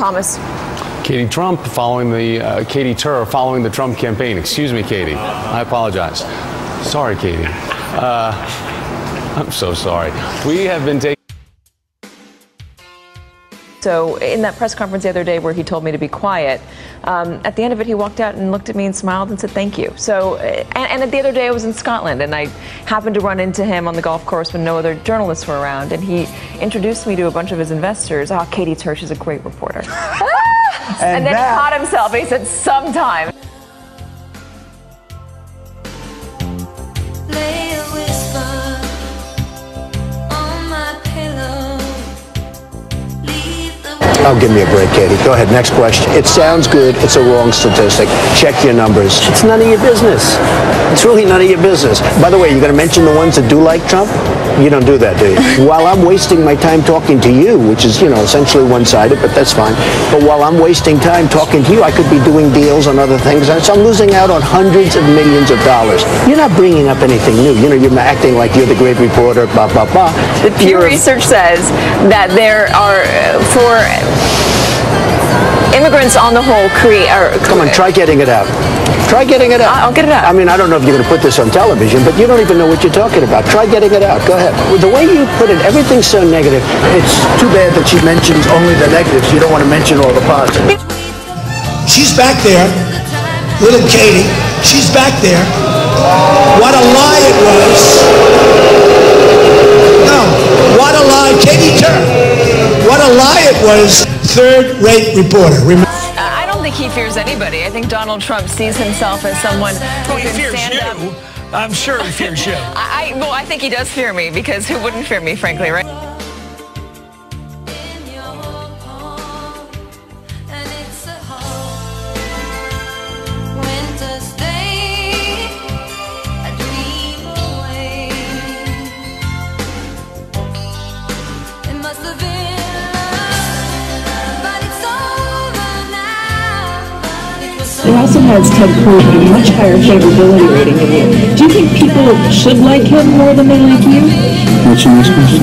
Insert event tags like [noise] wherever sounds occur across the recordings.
Thomas. Katy Trump following the uh, Katy Tur following the Trump campaign. Excuse me, Katy. I apologize. Sorry, Katy. Uh, I'm so sorry. We have been taking. So, in that press conference the other day where he told me to be quiet, um, at the end of it, he walked out and looked at me and smiled and said thank you. So, uh, and, and the other day I was in Scotland and I happened to run into him on the golf course when no other journalists were around, and he introduced me to a bunch of his investors. Oh, Katy Turch is a great reporter. [laughs] and, and, then he caught himself. He said, sometime. Oh, give me a break, Katy. Go ahead. Next question. It sounds good. It's a wrong statistic. Check your numbers. It's none of your business. It's really none of your business. By the way, you're going to mention the ones that do like Trump? You don't do that, do you? [laughs] while I'm wasting my time talking to you, which is, you know, essentially one-sided, but that's fine. But while I'm wasting time talking to you, I could be doing deals on other things. And so I'm losing out on hundreds of millions of dollars. You're not bringing up anything new. You know, you're acting like you're the great reporter, blah, blah, blah. The Pew Research says that there are, for immigrants on the whole create. Or, Come on, try getting it out. Try getting it out. I'll get it out. I mean, I don't know if you're going to put this on television, but you don't even know what you're talking about. Try getting it out. Go ahead. The way you put it, everything's so negative. It's too bad that she mentions only the negatives. You don't want to mention all the positives. She's back there, little Katy. She's back there. What a lie it was. No, what a lie. Katy Turner. What a lie it was. Third-rate reporter. Remember I don't think he fears anybody. I think Donald Trump sees himself as someone who he can fears stand you. up. I'm sure he fears you. [laughs] I, I, well, I think he does fear me because who wouldn't fear me, frankly, right? It also has Ted Cruz at a much higher favorability rating than you. Do you think people should like him more than they like you? What's your next question?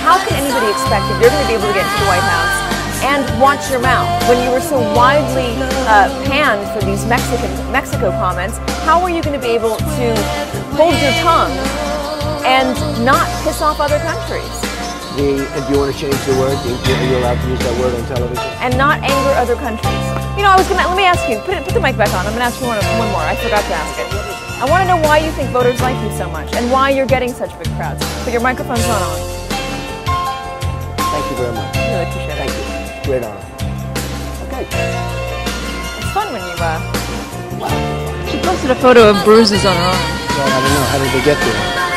How can anybody expect that you're going to be able to get into the White House and watch your mouth when you were so widely uh, panned for these Mexican Mexico comments? How are you going to be able to hold your tongue and not piss off other countries The, and do you want to change the word? Are you allowed to use that word on television? and not anger other countries? You know, I was going to let me ask you. Put, it, put the mic back on. I'm going to ask you one, one more. I forgot to ask it. I want to know why you think voters like you so much and why you're getting such big crowds. But your microphone's not on. Thank you very much. I really appreciate Thank it. Thank you. Great honor. Okay. It's fun when you. Uh... She posted a photo of bruises on her arm. Well, I don't know. How did they get there?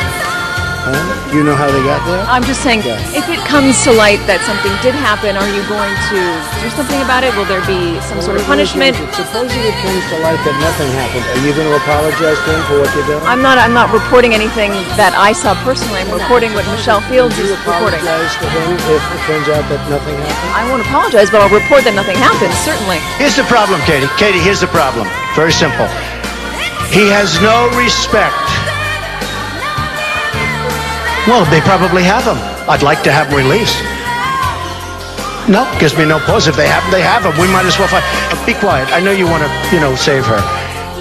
Huh? You know how they got there? I'm just saying, Yeah. if it comes to light that something did happen, are you going to do something about it? Will there be some sort of punishment? Supposing it comes to light that nothing happened, are you going to apologize to him for what you're doing? I'm not. I'm not reporting anything that I saw personally. I'm reporting what Michelle Fields Do is you reporting. apologize to him if it turns out that nothing happened? I won't apologize, but I'll report that nothing happened. Certainly. Here's the problem, Katy. Katy, here's the problem. Very simple. He has no respect. Well, they probably have them. I'd like to have them released. No, gives me no pause. If they have him, they have them. We might as well fight. Be quiet. I know you want to, you know, save her.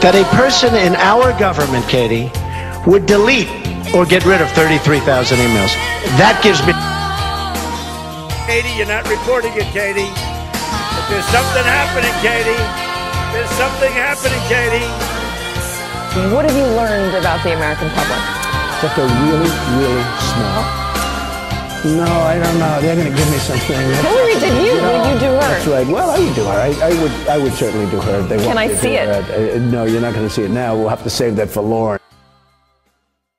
That a person in our government, Katy, would delete or get rid of 33,000 emails. That gives me. Katy, you're not reporting it, Katy. If there's something happening, Katy. There's something happening, Katy. What have you learned about the American public? That they're really, really small. No, I don't know. They're going to give me something. Hillary did you. Will you do her? That's right. Well, I would do her. I, I would. I would certainly do her. If they Can want I to see do it? her. Uh, no, you're not going to see it now. We'll have to save that for Lauren.